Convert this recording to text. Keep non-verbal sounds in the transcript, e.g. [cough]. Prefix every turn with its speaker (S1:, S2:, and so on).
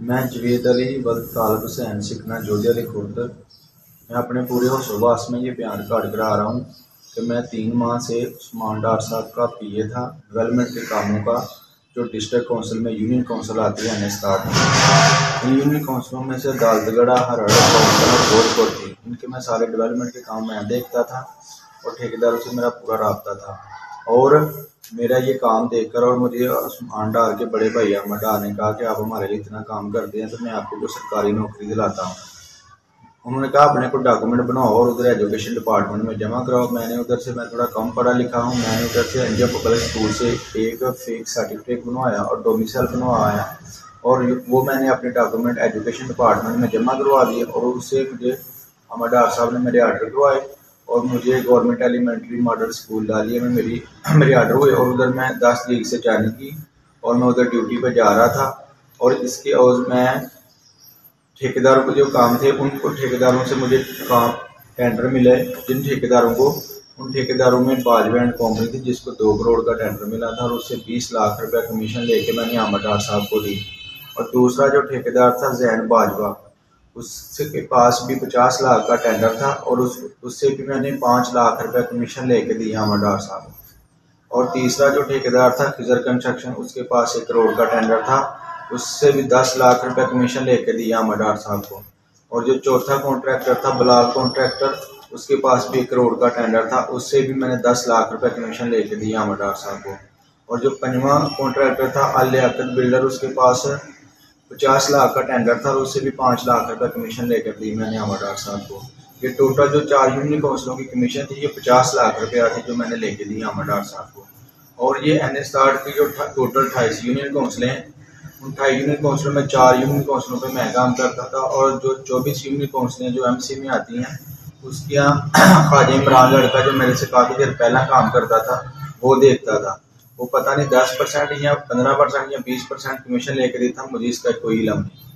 S1: मैं जवेद अली वल्द तालब हुसैन, सिकना जोधिया अली खुर्द। मैं अपने पूरे हौसवास में ये बयान रिकॉर्ड करा रहा हूँ कि मैं तीन माह से उस्मान डार साहब का पीए था डेवलपमेंट के कामों का, जो डिस्ट्रिक्ट काउंसिल में यूनियन काउंसिल आती है एन इन यूनियन काउंसिलों में से दालतगढ़ा हरड़ काउंसिल और थी। इनके मैं सारे डेवलपमेंट के काम मैं देखता था और ठेकेदारों से मेरा पूरा रबता था। और मेरा ये काम देखकर और मुझे उस्मान डार के बड़े भाई अहमद डार ने कहा कि आप हमारे लिए इतना काम करते हैं तो मैं आपको कोई सरकारी नौकरी दिलाता हूँ। उन्होंने कहा, अपने को डॉक्यूमेंट बनाओ और उधर एजुकेशन डिपार्टमेंट में जमा कराओ। मैंने उधर से, मैं थोड़ा कम पढ़ा लिखा हूँ। मैंने उधर से इंडिया पब्लिक स्कूल से एक फेक सर्टिफिकेट बनवाया और डोमिसल बनवाया और वो मैंने अपने डॉक्यूमेंट एजुकेशन डिपार्टमेंट में जमा करवा दिए और उससे मुझे हमारे डार साहब ने मेरे आर्डर करवाए। और मुझे गवर्नमेंट एलिमेंट्री मॉडल स्कूल डालिए में मेरी, मेरे आर्डर हुए और उधर मैं दस तारीख से ज्वाइनिंग की और मैं उधर ड्यूटी पर जा रहा था और इसके और मैं ठेकेदारों के जो काम थे उनको ठेकेदारों से मुझे काम टेंडर मिले। जिन ठेकेदारों को, उन ठेकेदारों में बाजवा एंड कंपनी थी जिसको दो करोड़ का टेंडर मिला था और उससे बीस लाख रुपया कमीशन लेके मैंने अहमद डार साहब को दी। और दूसरा जो ठेकेदार था, जैन बाजवा उसके पास भी पचास लाख का टेंडर था और उस, उससे भी मैंने पाँच लाख रुपए कमीशन लेके दिया अमरदार साहब और तीसरा जो ठेकेदार था खिजर कंस्ट्रक्शन उसके पास एक करोड़ का टेंडर था। उससे भी दस लाख रुपए कमीशन लेके दिया अमरदार साहब को। और जो चौथा कॉन्ट्रैक्टर था बलाल कॉन्ट्रैक्टर उसके पास भी एक करोड़ का टेंडर था। उससे भी मैंने दस लाख रुपए कमीशन लेके दिया अमरदार साहब को। और जो पंजवा कॉन्ट्रैक्टर था अल बिल्डर उसके पास पचास लाख का टेंडर था और उससे भी पाँच लाख रुपये कमीशन लेकर दी मैंने अमरदार साहब को। ये टोटल जो चार यूनियन काउंसिलों की कमीशन थी, ये पचास लाख रुपया थी जो मैंने लेके दी अमरदार साहब को। और ये एन एस आर की जो टोटल अठाईस यूनियन काउंसिलें हैं, उन अठाई यूनियन काउंसिलों में चार यूनियन काउंसिलों पर मैं काम करता था और जो चौबीस यूनियन काउंसिलें जो एम सी में आती हैं, उसके यहाँ [clears throat] ख्वाजा इमरान लड़का जो मेरे से काफ़ी देर पहला काम करता था, वो देखता था। वो पता नहीं दस परसेंट या पंद्रह परसेंट या बीस परसेंट कमीशन लेकर देता मुझे इसका कोई इलम नहीं।